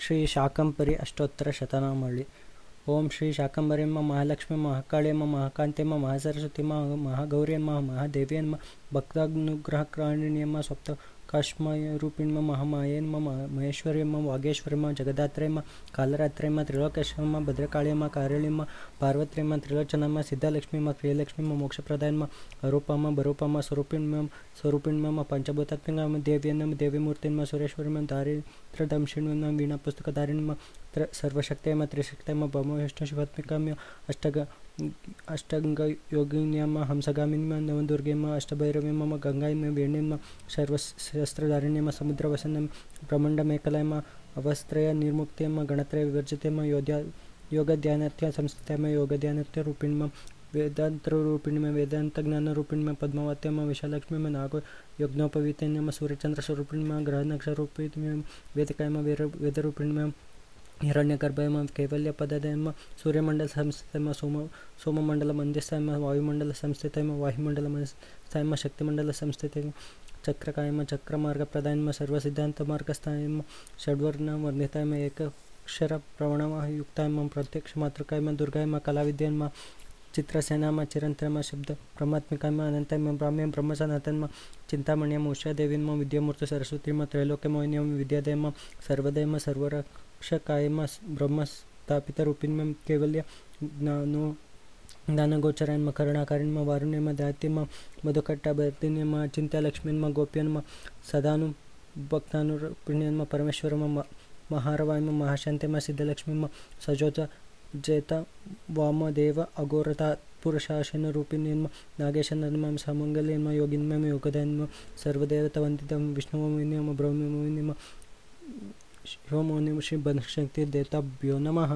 ಶ್ರೀ ಶಾಕಂಪರಿ ಅಷ್ಟೋತ್ತರ ಶತನಾಮಳಿ ಓಂ ಶ್ರೀ ಶಾಕಂಬರಿಯಮ್ಮ ಮಹಾಲಕ್ಷ್ಮಿ ಮಹಾಕಾಳಿಯಮ್ಮ ಮಹಾಕಾಂತಿಯಮ್ಮ ಮಹಾಸರಸ್ವತಿಯಮ್ಮ ಮಹಾಗೌರಿಯಮ್ಮ ಮಹಾದೇವಿಯಮ್ಮ भक्तानुग्रहकारिण्यं स्वप्तकाश्माय रूपिण्म महामायेन्म महेश्वर्यम वागेश्वरम जगदात्रेम कालरात्रेम त्रिलोकेश्वरम भद्रकाळ्यम कारिणीम पार्वत्रेम त्रिलोचनम सिद्धलक्ष्मीम प्रियलक्ष्मीम मोक्षप्रदायम अरूपम बरूपम स्वरूपिण्म स्वरूपिण्म पंचभूतात्मिकम देव्यनम देवीमूर्तिन्म सुरेश्वरम दारिद्रदंशिणम वीणापुस्तकधारिणम सर्वशक्तिम त्रिशक्तिम भमो विष्णुशिवात्मिकम अष्टग ವೀಣಾ ಪುಸ್ತಕಧಾರಿಣಿಮ ತ್ರ ಸರ್ವಶಕ್ತಿಯಮ್ಮ ತ್ರಿಶಕ್ತಿಯಮ್ಮ ಬ್ರಹ್ಮ ವಿಷ್ಣು ಶಿವಾತ್ಮಿಕಮ್ಮ ಅಷ್ಟಗ ಅಷ್ಟಂಗ ಯೋಗಿನ್ಯಮ್ಮ ಹಂಸಗಾಮಿನ್ಯ ನವದುರ್ಗೆಯಮ್ಮ ಅಷ್ಟಭೈರವ್ಯಮ್ಮ ಗಂಗಾಯಮ್ಮ ವೇಣ್ಯಮ್ಮ ಸರ್ವಶಸ್ತ್ರಧಾರಿಣ್ಯಮ್ಮ ಸಮುದ್ರ ವಸನಂ ಬ್ರಹ್ಮಾಂಡ ಮೇಕಲಯಮ್ಮ ಅವಸ್ತ್ರಯ ನಿರ್ಮುಕ್ತಿಯಮ್ಮ ಗಣತ್ರಯ ವಿವರ್ಜಿತಯಮ್ಮ ಯೋಧ್ಯ ಯೋಗ ಧ್ಯಾನತ್ಯ ಸಂಸ್ಥೆಯಮ್ಮ ಯೋಗ ಧ್ಯಾನತ್ಯ ರೂಪಿಣ್ಮ ವೇದಾಂತ ರೂಪಿಣಿಮ ವೇದಾಂತ ಜ್ಞಾನ ರೂಪಿಣಿಮ ಪದ್ಮಾವತ್ಯಮ್ಮ ವಿಶಾಲಕ್ಷ್ಮಿಮ ನಾಗ ಯಜ್ಞೋಪವೀತನ್ಯಮ್ಮ ಸೂರ್ಯಚಂದ್ರ ಸ್ವರೂಪಿಣಿಮ ಗ್ರಹ ನಕ್ಷ ರೂಪಿಣಿಮ ವೇದಿಕಾಯಮ್ಮ ವೇದ ವೇದರೂಪಿಣಿಮ ಹಿರಣ್ಯಗರ್ಭಯಮ ಕೈವಲ್ಯ ಪದದಯಮ ಸೂರ್ಯಮಂಡಲ ಸಂಸ್ಥೆಮ ಸೋಮ ಸೋಮಮಂಡಲ ಮಂದಿಸ್ಥಾಯಮ ವಾಯುಮಂಡಲ ಸಂಸ್ಥಿತಯಮ ವಾಯುಮಂಡಲ ಮಂದಿಸ್ಥಾಯಮ ಶಕ್ತಿಮಂಡಲ ಸಂಸ್ಥಿತಯಮ ಚಕ್ರಕಾಯಮ ಚಕ್ರಮಾರ್ಗ ಪ್ರದಾಯಮ ಸರ್ವಸಿದ್ಧಾಂತ ಮಾರ್ಗಸ್ಥಾಯಮ ಷಡ್ವರ್ಣ ವರ್ಣಿತಾಯಮ ಏಕಕ್ಷರ ಪ್ರವಣಮ ಯುಕ್ತಾಯಮ ಪ್ರತ್ಯಕ್ಷ ಮಾತೃಕಾಯಮ ದುರ್ಗಾಯಮ ಕಲಾವಿದ್ಯನ್ಮ ચિત્રસેનામાં ચિરંતરમાં શબ્દ બ્રહ્માત્મિકામાં અનંતમાં બ્રાહ્મ્યમ બ્રહ્મસનાતનમાં ચિંતામણ્યમ ઉષાદેવીમાં વિદ્યામૂર્ત સરસ્વતીમાં ત્રૈલોક્યમૌન્યમ વિદ્યાદયમાં સર્વદયમાં સર્વરક્ષકાયમાં બ્રહ્મ સ્થાપિતરૂપિનમાં કેવલ્ય જ્ઞાનો જ્ઞાનગોચરાયણમાં કરણાકારીણમાં વારુણ્યમાં દાત્યમાં મધુકટ્ટાબર્તિન્યમાં ચિંતાલક્ષ્મીમાં ગોપ્યનમાં સદાનું ભક્તાનુપુણ્યમાં પરમેશ્વરમાં મહારવાયમાં મહાશાંતિમાં સિદ્ધલક્ષ્મીમાં સજોતા जेता वामदेव अघोरता पुरुषासन रूपिणेन्म नागेशनर्मं सामङ्गल्यन्म योगिन्मम योगदन्म सर्वदेवतवन्दितं विष्णुमोमिन्यम ब्रह्ममोमिन्यम शिवमोनिम श्री बनशक्तिर्देताभ्यो नमः